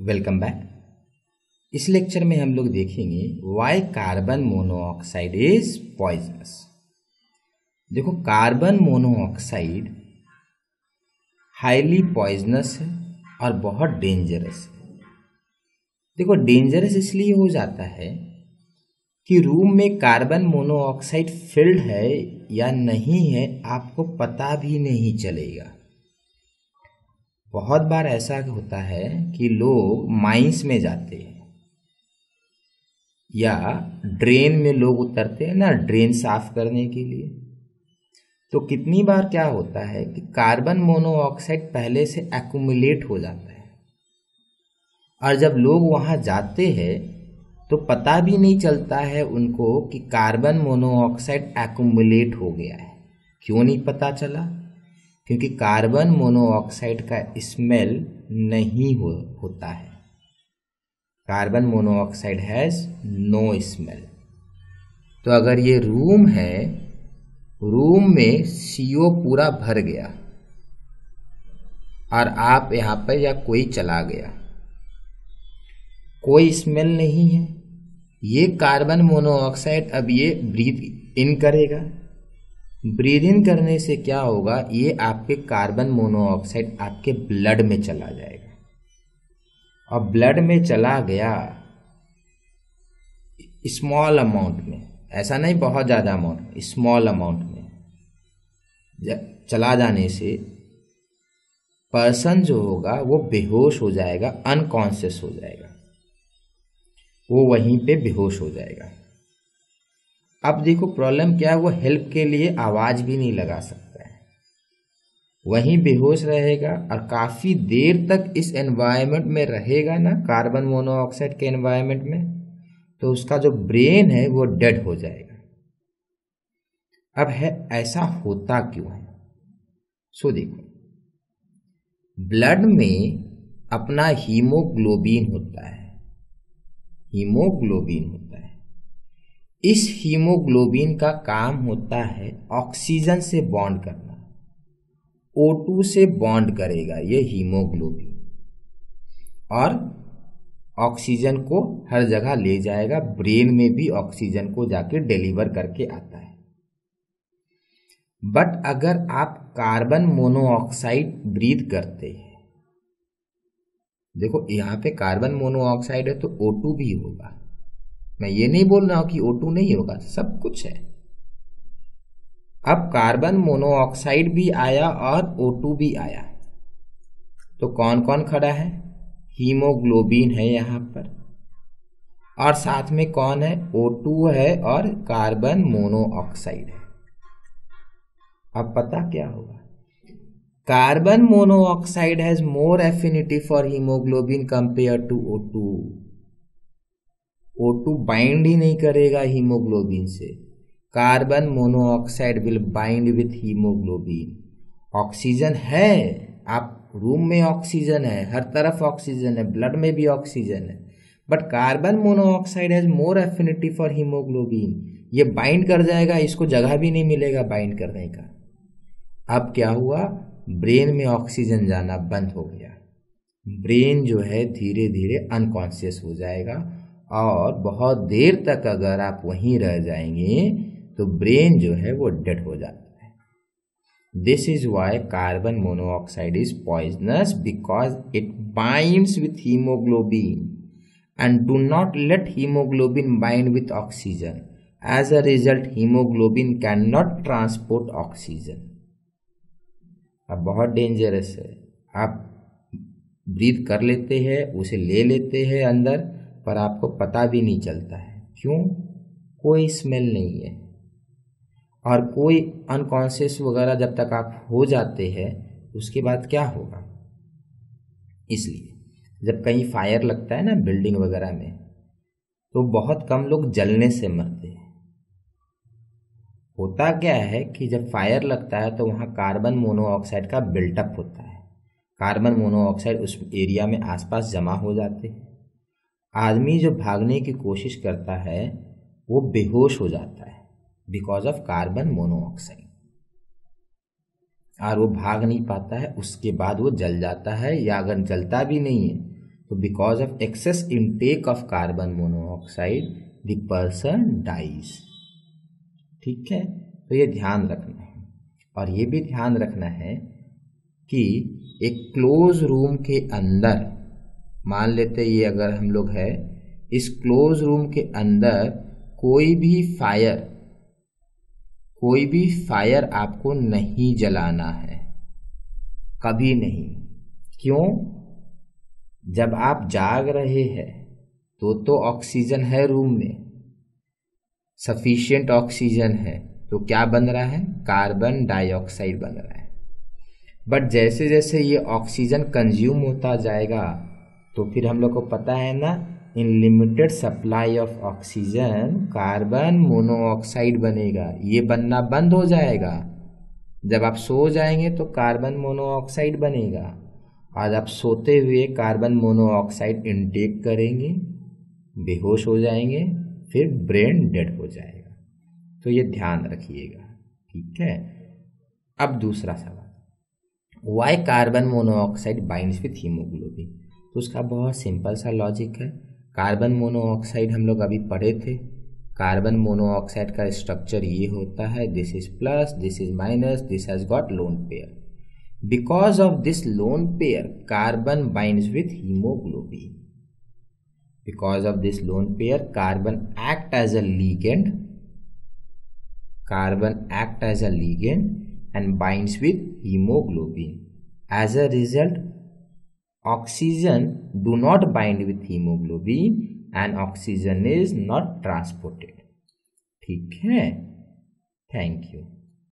Welcome back इस lecture में हम लोग देखेंगे why carbon monoxide is poisonous देखो कार्बन मोनोऑक्साइड हाईली पॉइजनस है और बहुत डेंजरस है। देखो डेंजरस इसलिए हो जाता है कि रूम में कार्बन मोनोऑक्साइड फिल्ड है या नहीं है, आपको पता भी नहीं चलेगा। बहुत बार ऐसा होता है कि लोग माइंस में जाते हैं या ड्रेन में लोग उतरते हैं ना, ड्रेन साफ़ करने के लिए। तो कितनी बार क्या होता है कि कार्बन मोनोऑक्साइड पहले से एक्यूमुलेट हो जाता है। और जब लोग वहाँ जाते हैं तो पता भी नहीं चलता है उनको कि कार्बन मोनोऑक्साइड एक्यूमुलेट हो गया है। क्यों नहीं पता चला? क्योंकि कार्बन मोनोऑक्साइड का स्मेल नहीं हो, होता है। Carbon monoxide has no smell तो अगर ये रूम है रूम में सीओ पूरा भर गया और आप यहाँ पर या कोई चला गया कोई स्मेल नहीं है। ये कार्बन मोनोऑक्साइड अब ये ब्रीथ इन करेगा। ब्रीद इन करने से क्या होगा? ये आपके कार्बन मोनोऑक्साइड आपके ब्लड में चला जाएगा। और ब्लड में चला गया स्मॉल अमाउंट में। ऐसा नहीं, बहुत ज़्यादा अमाउंट स्मॉल अमाउंट में। चला जाने से पर्सन जो होगा, वो बेहोश हो जाएगा अनकॉन्शियस हो जाएगा। वो वहीं पे बेहोश हो जाएगा। अब देखो प्रॉब्लम क्या है? वो हेल्प के लिए आवाज़ भी नहीं लगा सकता है। वहीं बेहोश रहेगा और काफ़ी देर तक इस एनवायरनमेंट में रहेगा ना कार्बन मोनोऑक्साइड के एनवायरनमेंट में तो उसका जो ब्रेन है, वो डेड हो जाएगा। अब है, ऐसा होता क्यों है? सो देखो ब्लड में अपना हीमोग्लोबिन होता है। हीमोग्लोबिन होता है इस हीमोग्लोबिन का काम होता है ऑक्सीजन से बॉन्ड करना। O2 से बॉन्ड करेगा ये हीमोग्लोबिन। और ऑक्सीजन को हर जगह ले जाएगा, ब्रेन में भी ऑक्सीजन को जाके डिलीवर करके आता है। बट अगर आप कार्बन मोनोऑक्साइड ब्रीथ करते हैं, देखो यहाँ पे कार्बन मोनोऑक्साइड है तो O2 भी होगा। मैं ये नहीं बोल रहा हूँ कि O2 नहीं होगा, सब कुछ है। अब कार्बन मोनोऑक्साइड भी आया और O2 भी आया। तो कौन कौन खड़ा है? हीमोग्लोबिन है यहाँ पर। और साथ में कौन है? O2 है और कार्बन मोनोऑक्साइड है। अब पता क्या होगा? Carbon monoxide has more affinity for haemoglobin compare to O2 O2 bind ही नहीं करेगा हीमोग्लोबिन से। Carbon monoxide will bind with haemoglobin oxygen है। आप रूम में ऑक्सीजन है, हर तरफ़ ऑक्सीजन है ब्लड में भी ऑक्सीजन है। But carbon monoxide has more affinity for haemoglobin ये बाइंड कर जाएगा, इसको जगह भी नहीं मिलेगा बाइंड करने का। अब क्या हुआ? ब्रेन में ऑक्सीजन जाना बंद हो गया। ब्रेन जो है धीरे धीरे अनकॉन्शियस हो जाएगा। और बहुत देर तक अगर आप वहीं रह जाएँगे तो ब्रेन जो है वो डेड हो जाता है। This is why carbon monoxide is poisonous because it binds with haemoglobin and do not let haemoglobin bind with oxygen as a result haemoglobin can not transport oxygen अब बहुत डेंजरस है। आप ब्रीथ कर लेते हैं, उसे ले लेते हैं अंदर। पर आपको पता भी नहीं चलता है। क्यों? कोई स्मेल नहीं है। और कोई अनकॉन्शियस वगैरह जब तक आप हो जाते हैं, उसके बाद क्या होगा? इसलिए, जब कहीं फायर लगता है ना बिल्डिंग वगैरह में तो बहुत कम लोग जलने से मरते हैं। होता क्या है कि जब फायर लगता है तो वहाँ कार्बन मोनोऑक्साइड का बिल्टअप होता है। कार्बन मोनोऑक्साइड उस एरिया में आसपास जमा हो जाते हैं। आदमी जो भागने की कोशिश करता है, वो बेहोश हो जाता है बिकॉज़ ऑफ़ कार्बन मोनोऑक्साइड और वो भाग नहीं पाता है, उसके बाद वो जल जाता है या अगर जलता भी नहीं है तो because of excess intake of carbon monoxide the person dies ठीक है? तो ये ध्यान रखना है। और ये भी ध्यान रखना है कि एक क्लोज रूम के अंदर मान लेते ये अगर हम लोग है, इस क्लोज रूम के अंदर कोई भी फायर कोई भी फायर आपको नहीं जलाना है। कभी नहीं। क्यों? जब आप जाग रहे हैं तो तो ऑक्सीजन है रूम में। सफिशियंट ऑक्सीजन है। तो क्या बन रहा है? कार्बन डाइऑक्साइड बन रहा है। बट जैसे जैसे ये ऑक्सीजन कंज्यूम होता जाएगा तो फिर हम लोग को पता है ना, in limited supply of oxygen carbon monoxide बनेगा। ये बनना बंद हो जाएगा। जब आप सो जाएँगे तो कार्बन मोनोऑक्साइड बनेगा। आज आप सोते हुए कार्बन मोनोऑक्साइड इनटेक करेंगे, बेहोश हो जाएँगे, फिर ब्रेन डेड हो जाएगा। तो ये ध्यान रखिएगा, ठीक है? अब दूसरा सवाल। Why carbon monoxide binds with haemoglobin तो उसका बहुत सिंपल सा लॉजिक है। कार्बन मोनोऑक्साइड हम लोग अभी पढ़े थे। कार्बन मोनोऑक्साइड का स्ट्रक्चर ये होता है this is plus this is minus this has got lone pair because of this lone pair carbon binds with haemoglobin because of this lone pair, carbon act as a ligand. Carbon act as a ligand and binds with hemoglobin. As a result oxygen do not bind with hemoglobin and oxygen is not transported ठीक है thank you